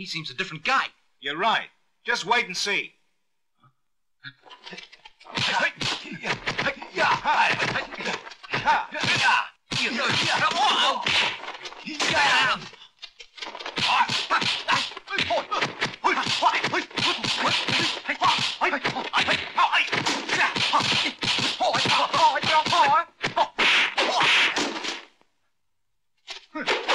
He seems a different guy. You're right. Just wait and see. 嘿嘿嘿呀嘿呀嘿嘿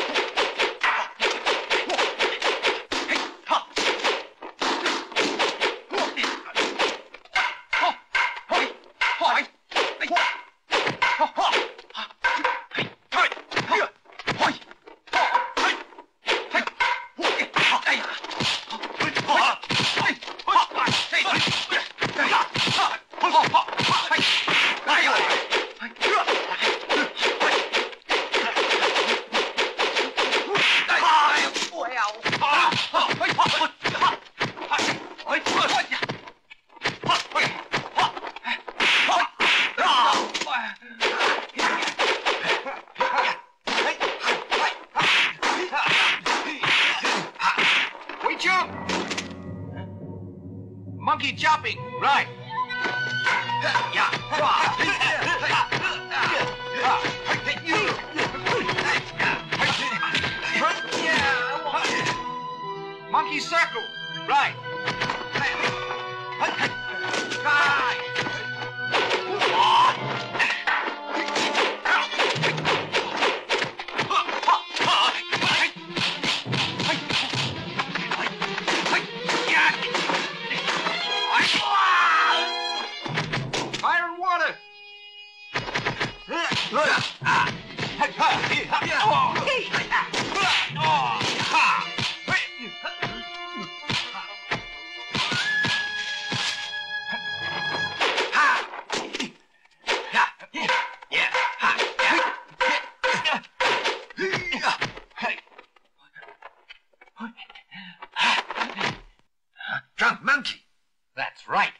jump! Monkey jumping, right. Monkey circle, right. Fire and water. Drunk monkey. That's right.